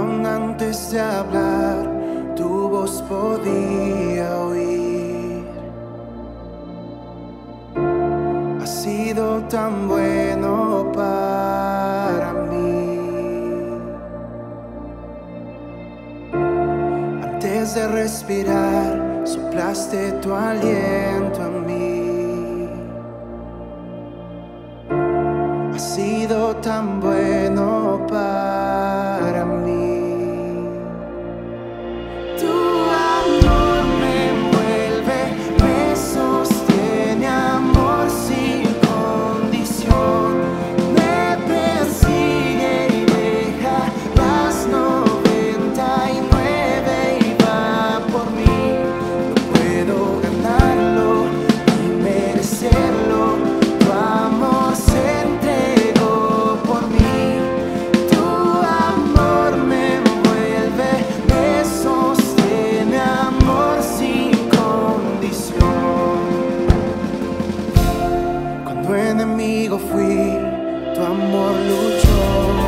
Antes de hablar, tu voz podía oír. Ha sido tan bueno para mí. Antes de respirar, soplaste tu aliento a mí. Ha sido tan bueno tu enemigo fui, tu amor luchó.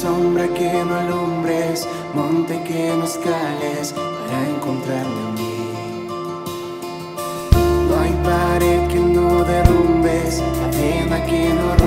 sombra que no alumbres, monte que no escales para encontrarme a mí. No hay pared que no derrumbes, arena que no